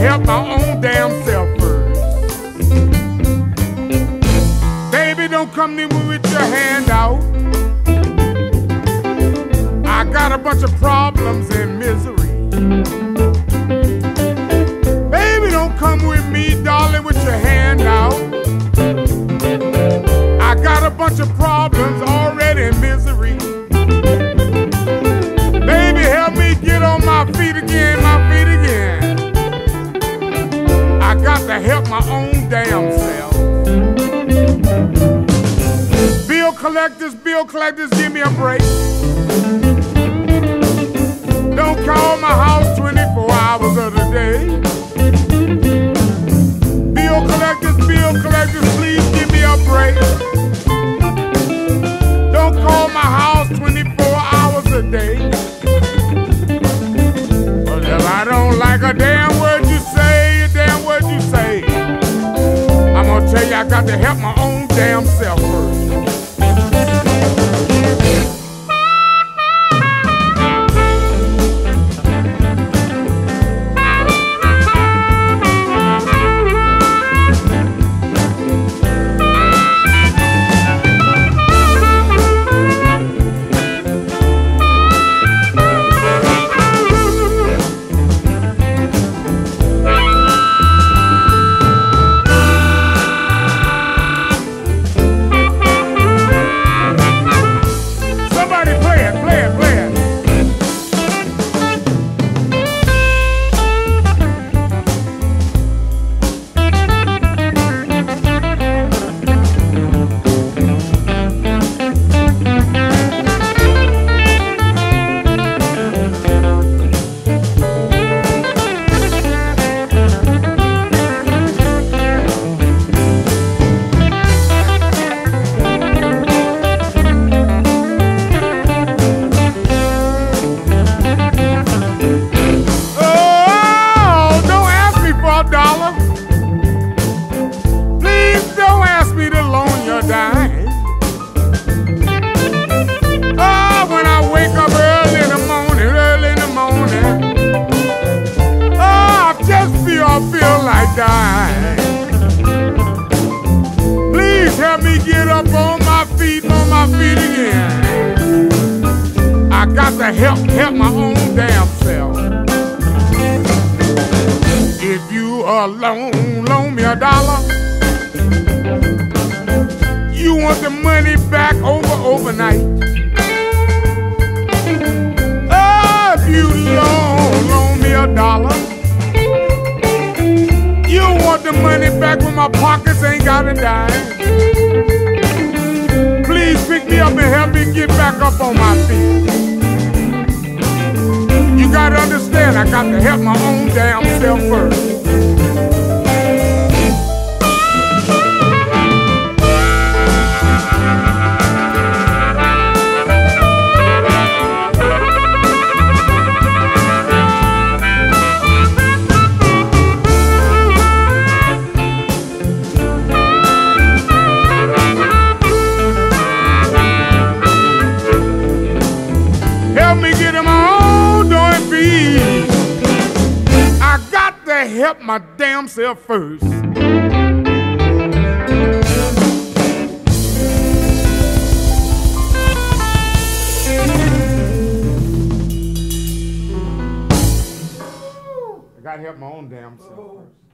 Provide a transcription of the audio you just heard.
help my own damn self first. Baby, don't come to me with your hand out. I got a bunch of problems and own damn self. Bill collectors, bill collectors, give me a break. Don't call my house I got to help my own damn self first. On my feet again. I got to help, help my own damn self. If you alone loan me a dollar, you want the money back over overnight. Oh, if you loan, loan me a dollar, you want the money back when my pockets ain't got a dime. Up and help me get back up on my feet. You gotta understand, I got to help my own damn self first. Help my damn self first. I gotta help my own damn self first.